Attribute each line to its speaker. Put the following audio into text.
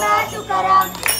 Speaker 1: Bye,
Speaker 2: Tukaram.